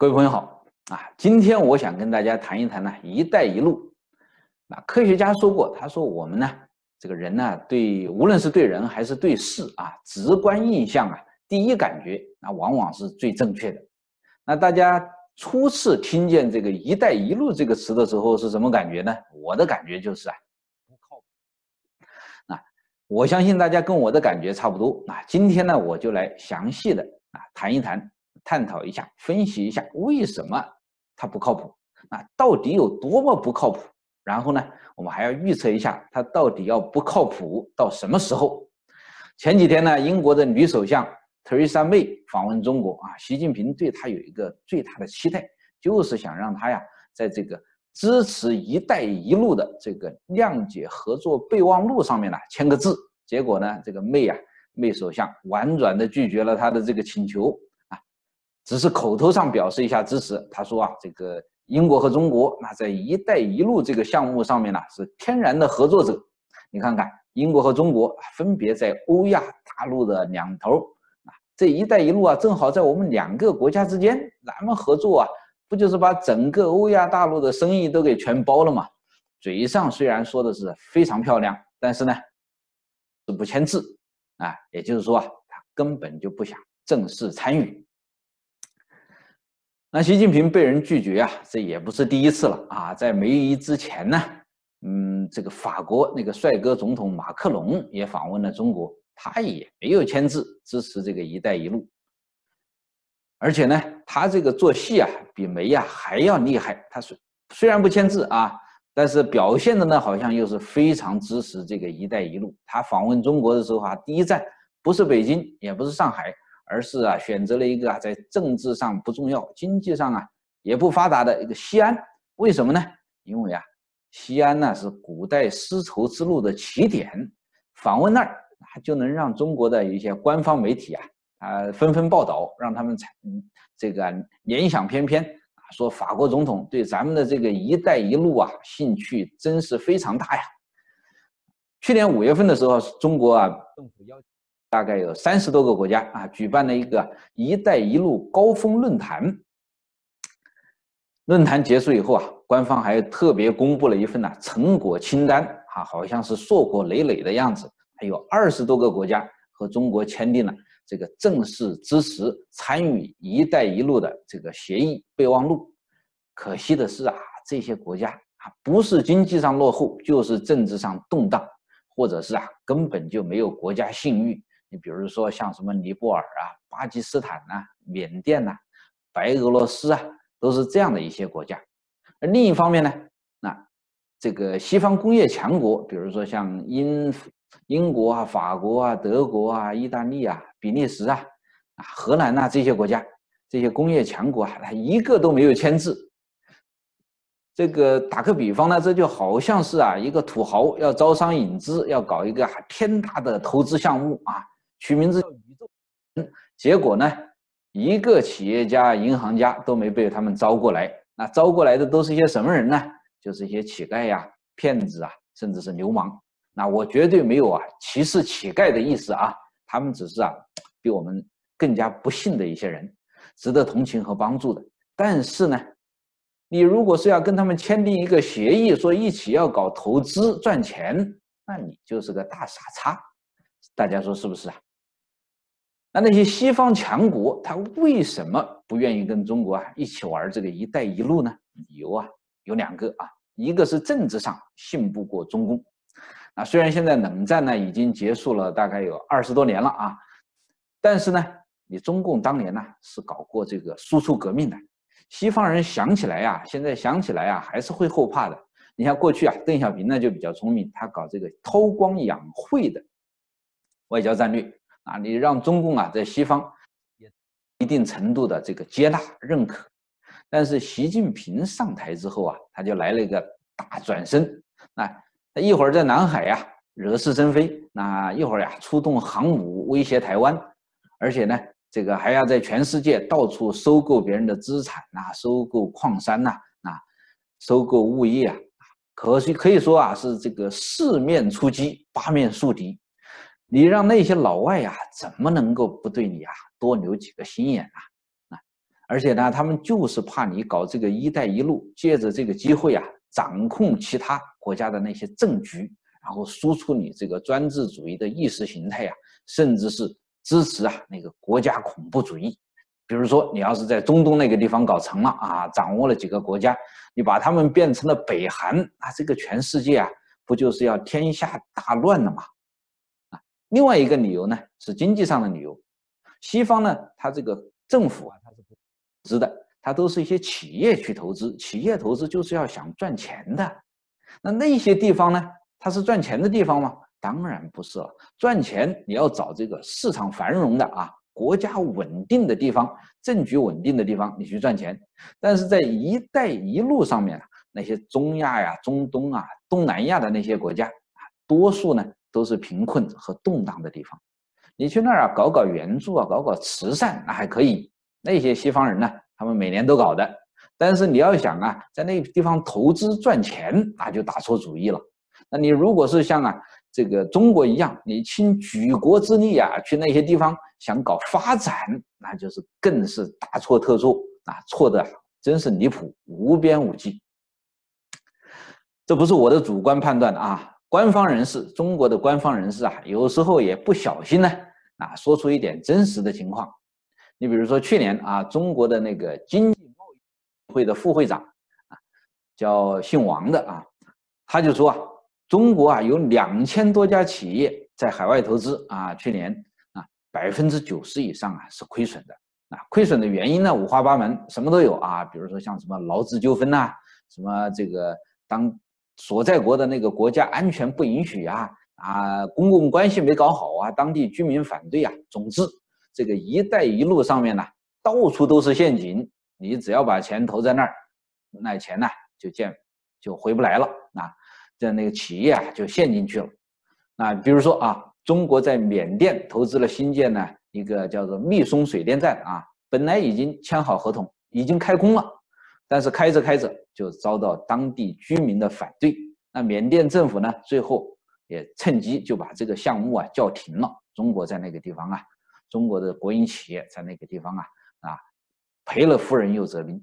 各位朋友好啊，今天我想跟大家谈一谈呢“一带一路”。那科学家说过，他说我们呢，这个人呢，对无论是对人还是对事啊，直观印象啊，第一感觉那往往是最正确的。那大家初次听见这个“一带一路”这个词的时候是什么感觉呢？我的感觉就是啊，不靠谱。啊我相信大家跟我的感觉差不多。那今天呢，我就来详细的啊谈一谈。探讨一下，分析一下为什么它不靠谱？啊，到底有多么不靠谱？然后呢，我们还要预测一下它到底要不靠谱到什么时候？前几天呢，英国的女首相特蕾莎梅访问中国啊，习近平对她有一个最大的期待，就是想让她呀，在这个支持“一带一路”的这个谅解合作备忘录上面呢签个字。结果呢，这个梅啊，梅首相婉转地拒绝了他的这个请求。只是口头上表示一下支持。他说啊，这个英国和中国那在“一带一路”这个项目上面呢是天然的合作者。你看看，英国和中国分别在欧亚大陆的两头啊，这一带一路啊正好在我们两个国家之间，咱们合作啊，不就是把整个欧亚大陆的生意都给全包了吗？嘴上虽然说的是非常漂亮，但是呢是不签字啊，也就是说啊，他根本就不想正式参与。那习近平被人拒绝啊，这也不是第一次了啊。在梅姨之前呢，嗯，这个法国那个帅哥总统马克龙也访问了中国，他也没有签字支持这个“一带一路”。而且呢，他这个做戏啊，比梅呀还要厉害。他虽虽然不签字啊，但是表现的呢，好像又是非常支持这个“一带一路”。他访问中国的时候啊，第一站不是北京，也不是上海。而是啊，选择了一个啊，在政治上不重要、经济上啊也不发达的一个西安。为什么呢？因为啊，西安呢是古代丝绸之路的起点，访问那儿，那就能让中国的一些官方媒体啊啊纷纷报道，让他们产这个联想翩翩啊，说法国总统对咱们的这个“一带一路”啊兴趣真是非常大呀。去年五月份的时候，中国啊政府要。大概有三十多个国家啊，举办了一个“一带一路”高峰论坛。论坛结束以后啊，官方还特别公布了一份呢成果清单啊，好像是硕果累累的样子。还有二十多个国家和中国签订了这个正式支持参与“一带一路”的这个协议备忘录。可惜的是啊，这些国家啊，不是经济上落后，就是政治上动荡，或者是啊，根本就没有国家信誉。你比如说像什么尼泊尔啊、巴基斯坦呐、缅甸呐、白俄罗斯啊，都是这样的一些国家。而另一方面呢，那这个西方工业强国，比如说像英英国啊、法国啊、德国啊、意大利啊、比利时啊、啊荷兰呐这些国家，这些工业强国啊，它一个都没有签字。这个打个比方呢，这就好像是啊，一个土豪要招商引资，要搞一个天大的投资项目啊。取名字叫宇宙，结果呢，一个企业家、银行家都没被他们招过来。那招过来的都是一些什么人呢？就是一些乞丐呀、骗子啊，甚至是流氓。那我绝对没有啊歧视乞丐的意思啊，他们只是啊比我们更加不幸的一些人，值得同情和帮助的。但是呢，你如果是要跟他们签订一个协议，说一起要搞投资赚钱，那你就是个大傻叉。大家说是不是啊？那那些西方强国，他为什么不愿意跟中国啊一起玩这个“一带一路”呢？理由啊有两个啊，一个是政治上信不过中共。啊，虽然现在冷战呢已经结束了，大概有二十多年了啊，但是呢，你中共当年呢是搞过这个输出革命的，西方人想起来呀，现在想起来呀还是会后怕的。你像过去啊，邓小平呢就比较聪明，他搞这个韬光养晦的外交战略。啊，你让中共啊在西方一定程度的这个接纳认可，但是习近平上台之后啊，他就来了一个大转身，那他一会儿在南海呀惹是生非，那一会儿呀出动航母威胁台湾，而且呢这个还要在全世界到处收购别人的资产呐，收购矿山呐，啊，收购物业啊，可是可以说啊是这个四面出击，八面树敌。你让那些老外呀，怎么能够不对你啊多留几个心眼啊？啊，而且呢，他们就是怕你搞这个“一带一路”，借着这个机会啊，掌控其他国家的那些政局，然后输出你这个专制主义的意识形态呀，甚至是支持啊那个国家恐怖主义。比如说，你要是在中东那个地方搞成了啊，掌握了几个国家，你把他们变成了北韩，那这个全世界啊，不就是要天下大乱了吗？另外一个理由呢是经济上的理由，西方呢，它这个政府啊，它是不投资的，它都是一些企业去投资，企业投资就是要想赚钱的，那那些地方呢，它是赚钱的地方吗？当然不是了，赚钱你要找这个市场繁荣的啊。国家稳定的地方，政局稳定的地方，你去赚钱。但是在“一带一路”上面啊，那些中亚呀、中东啊、东南亚的那些国家，多数呢都是贫困和动荡的地方。你去那儿啊，搞搞援助啊，搞搞慈善，那还可以。那些西方人呢，他们每年都搞的。但是你要想啊，在那地方投资赚钱，那就打错主意了。那你如果是像啊这个中国一样，你倾举国之力啊，去那些地方。想搞发展，那就是更是大错特错啊！错的真是离谱，无边无际。这不是我的主观判断啊，官方人士，中国的官方人士啊，有时候也不小心呢啊，说出一点真实的情况。你比如说去年啊，中国的那个经济贸易会的副会长啊，叫姓王的啊，他就说啊，中国啊有两千多家企业在海外投资啊，去年啊。百分之九十以上啊是亏损的啊，亏损的原因呢五花八门，什么都有啊，比如说像什么劳资纠纷呐，什么这个当所在国的那个国家安全不允许啊，啊公共关系没搞好啊，当地居民反对啊，总之这个“一带一路”上面呢到处都是陷阱，你只要把钱投在那儿，那钱呢就见就回不来了啊，这那个企业啊就陷进去了，那比如说啊。中国在缅甸投资了新建呢一个叫做密松水电站啊，本来已经签好合同，已经开工了，但是开着开着就遭到当地居民的反对。那缅甸政府呢，最后也趁机就把这个项目啊叫停了。中国在那个地方啊，中国的国营企业在那个地方啊啊赔了夫人又折兵。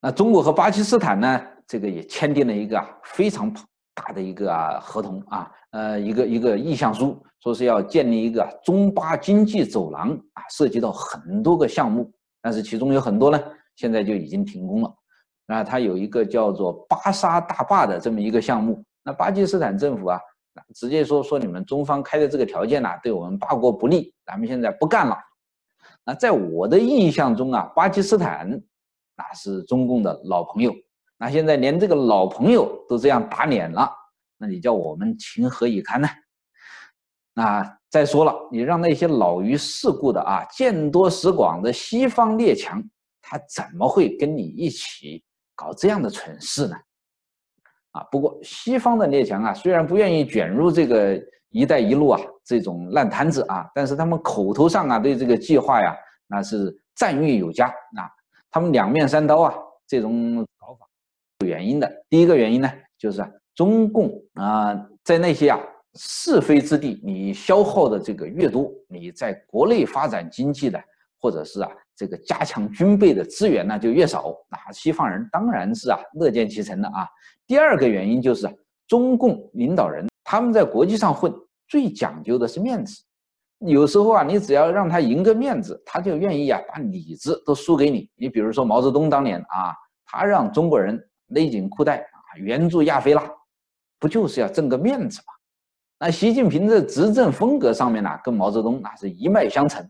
那中国和巴基斯坦呢，这个也签订了一个非常大的一个合同啊。呃，一个一个意向书，说是要建立一个中巴经济走廊啊，涉及到很多个项目，但是其中有很多呢，现在就已经停工了。那，它有一个叫做巴沙大坝的这么一个项目，那巴基斯坦政府啊，直接说说你们中方开的这个条件呢，对我们八国不利，咱们现在不干了。那在我的印象中啊，巴基斯坦那是中共的老朋友，那现在连这个老朋友都这样打脸了。那你叫我们情何以堪呢？那再说了，你让那些老于世故的啊、见多识广的西方列强，他怎么会跟你一起搞这样的蠢事呢？啊，不过西方的列强啊，虽然不愿意卷入这个“一带一路”啊这种烂摊子啊，但是他们口头上啊对这个计划呀，那是赞誉有加啊。他们两面三刀啊，这种搞法有原因的。第一个原因呢，就是。中共啊，在那些啊是非之地，你消耗的这个越多，你在国内发展经济的，或者是啊这个加强军备的资源呢就越少。那西方人当然是啊乐见其成的啊。第二个原因就是中共领导人他们在国际上混，最讲究的是面子。有时候啊，你只要让他赢个面子，他就愿意啊把里子都输给你。你比如说毛泽东当年啊，他让中国人勒紧裤带啊援助亚非拉。不就是要挣个面子吗？那习近平的执政风格上面呢，跟毛泽东那是一脉相承，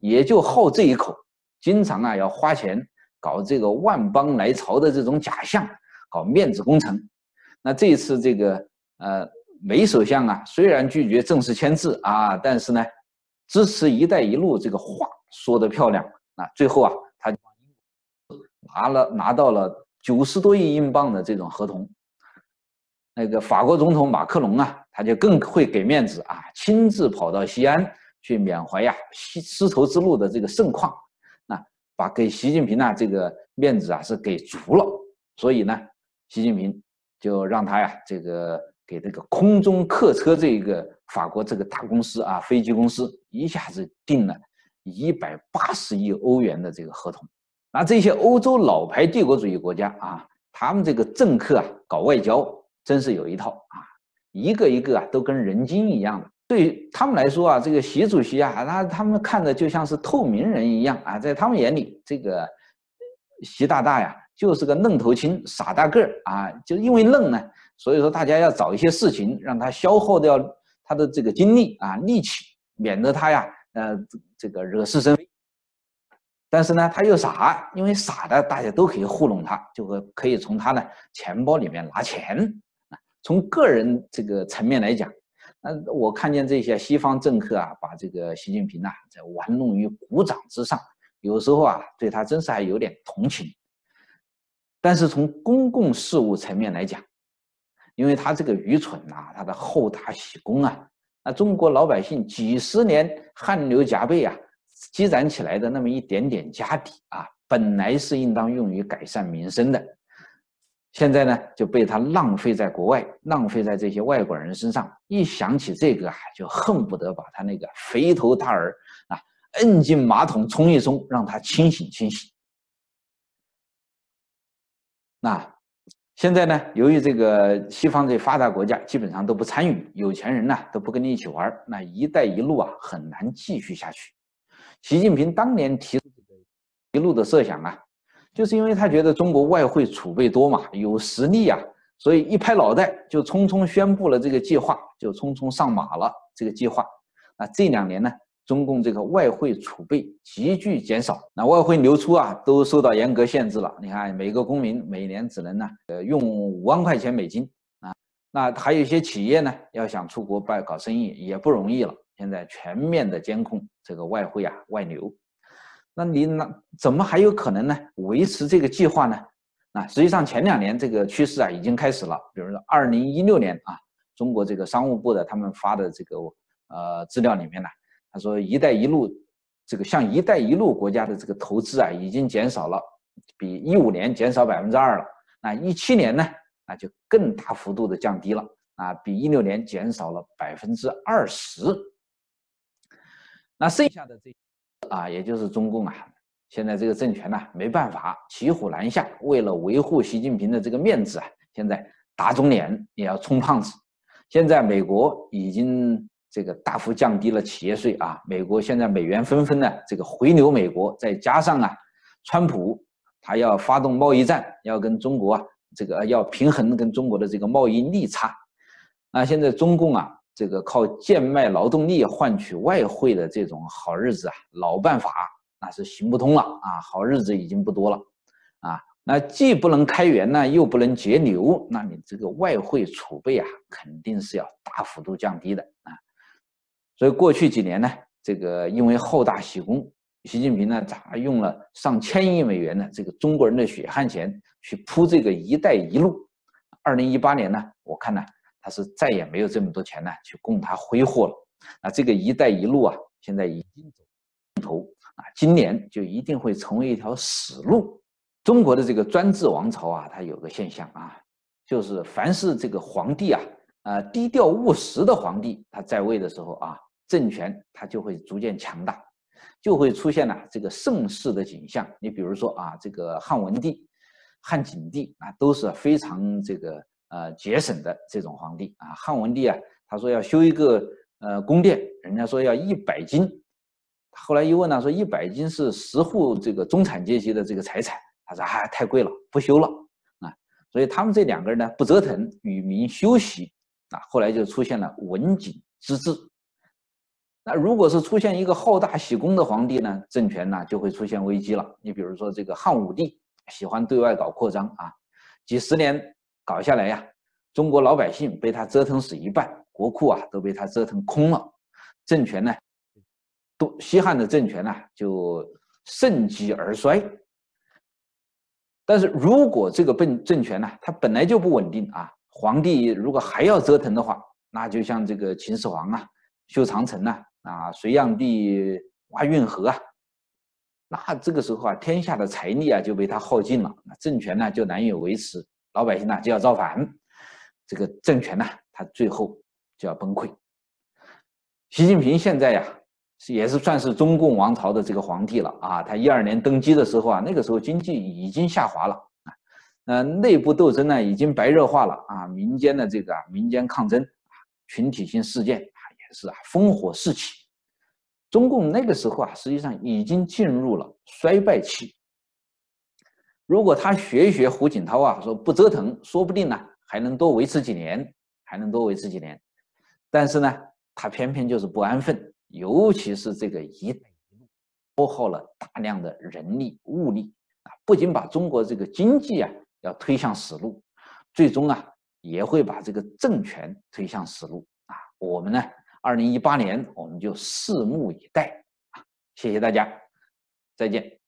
也就好这一口，经常啊要花钱搞这个万邦来朝的这种假象，搞面子工程。那这一次这个呃梅首相啊，虽然拒绝正式签字啊，但是呢支持“一带一路”这个话说的漂亮啊，最后啊他拿了拿到了九十多亿英镑的这种合同。那个法国总统马克龙啊，他就更会给面子啊，亲自跑到西安去缅怀呀西丝绸之路的这个盛况，把给习近平呢这个面子啊是给足了，所以呢，习近平就让他呀这个给这个空中客车这个法国这个大公司啊飞机公司一下子订了一百八十亿欧元的这个合同。那这些欧洲老牌帝国主义国家啊，他们这个政客啊，搞外交真是有一套啊，一个一个啊都跟人精一样的。对他们来说啊，这个习主席啊，他他们看着就像是透明人一样啊，在他们眼里，这个习大大呀就是个愣头青、傻大个儿啊，就因为愣呢，所以说大家要找一些事情让他消耗掉他的这个精力啊、力气，免得他呀，呃，这个惹是生非。但是呢，他又傻，因为傻的大家都可以糊弄他，就会可以从他的钱包里面拿钱。从个人这个层面来讲，那我看见这些西方政客啊，把这个习近平呐在玩弄于股掌之上，有时候啊对他真是还有点同情。但是从公共事务层面来讲，因为他这个愚蠢呐，他的厚大喜功啊，那中国老百姓几十年汗流浃背啊。积攒起来的那么一点点家底啊，本来是应当用于改善民生的，现在呢就被他浪费在国外，浪费在这些外国人身上。一想起这个啊，就恨不得把他那个肥头大耳啊摁进马桶冲一冲，让他清醒清醒。那现在呢，由于这个西方这发达国家基本上都不参与，有钱人呢都不跟你一起玩，那一带一路啊很难继续下去。习近平当年提出这个一路的设想啊，就是因为他觉得中国外汇储备多嘛，有实力啊，所以一拍脑袋就匆匆宣布了这个计划，就匆匆上马了这个计划。那这两年呢，中共这个外汇储备急剧减少，那外汇流出啊都受到严格限制了。你看，每个公民每年只能呢，呃，用五万块钱美金啊。那还有一些企业呢，要想出国办搞生意也不容易了。现在全面的监控这个外汇啊外流，那你那怎么还有可能呢？维持这个计划呢？啊，实际上前两年这个趋势啊已经开始了。比如说二零一六年啊，中国这个商务部的他们发的这个呃资料里面呢，他说“一带一路”这个向“一带一路”国家的这个投资啊已经减少了，比一五年减少百分之二了。那一七年呢，那就更大幅度的降低了啊，比一六年减少了百分之二十。那剩下的这啊，也就是中共啊，现在这个政权呢，没办法，骑虎难下。为了维护习近平的这个面子啊，现在打肿脸也要充胖子。现在美国已经这个大幅降低了企业税啊，美国现在美元纷纷呢这个回流美国，再加上啊，川普他要发动贸易战，要跟中国啊这个要平衡跟中国的这个贸易逆差。那现在中共啊。这个靠贱卖劳动力换取外汇的这种好日子啊，老办法那是行不通了啊！好日子已经不多了啊！那既不能开源呢，又不能节流，那你这个外汇储备啊，肯定是要大幅度降低的啊！所以过去几年呢，这个因为好大喜功，习近平呢，他用了上千亿美元的这个中国人的血汗钱去铺这个“一带一路”。二零一八年呢，我看呢。他是再也没有这么多钱呢，去供他挥霍了。那这个“一带一路”啊，现在已经走头啊，今年就一定会成为一条死路。中国的这个专制王朝啊，它有个现象啊，就是凡是这个皇帝啊，呃，低调务实的皇帝，他在位的时候啊，政权他就会逐渐强大，就会出现了这个盛世的景象。你比如说啊，这个汉文帝、汉景帝啊，都是非常这个。呃，节省的这种皇帝啊，汉文帝啊，他说要修一个呃宫殿，人家说要一百金，后来一问呢，说一百金是十户这个中产阶级的这个财产，他说啊太贵了，不修了啊，所以他们这两个人呢不折腾，与民休息啊，后来就出现了文景之治。那如果是出现一个好大喜功的皇帝呢，政权呢就会出现危机了。你比如说这个汉武帝喜欢对外搞扩张啊，几十年。搞下来呀，中国老百姓被他折腾死一半，国库啊都被他折腾空了，政权呢，都西汉的政权呢就盛极而衰。但是如果这个政政权呢，它本来就不稳定啊，皇帝如果还要折腾的话，那就像这个秦始皇啊修长城呐，啊隋炀帝挖运河啊，那这个时候啊，天下的财力啊就被他耗尽了，那政权呢就难以维持。老百姓呢就要造反，这个政权呢，他最后就要崩溃。习近平现在呀，也是算是中共王朝的这个皇帝了啊。他一二年登基的时候啊，那个时候经济已经下滑了啊，呃，内部斗争呢已经白热化了啊，民间的这个民间抗争，群体性事件啊也是啊烽火四起。中共那个时候啊，实际上已经进入了衰败期。如果他学一学胡锦涛啊，说不折腾，说不定呢还能多维持几年，还能多维持几年。但是呢，他偏偏就是不安分，尤其是这个“一带一路”，消耗了大量的人力物力啊，不仅把中国这个经济啊要推向死路，最终啊也会把这个政权推向死路啊。我们呢，二零一八年我们就拭目以待啊。谢谢大家，再见。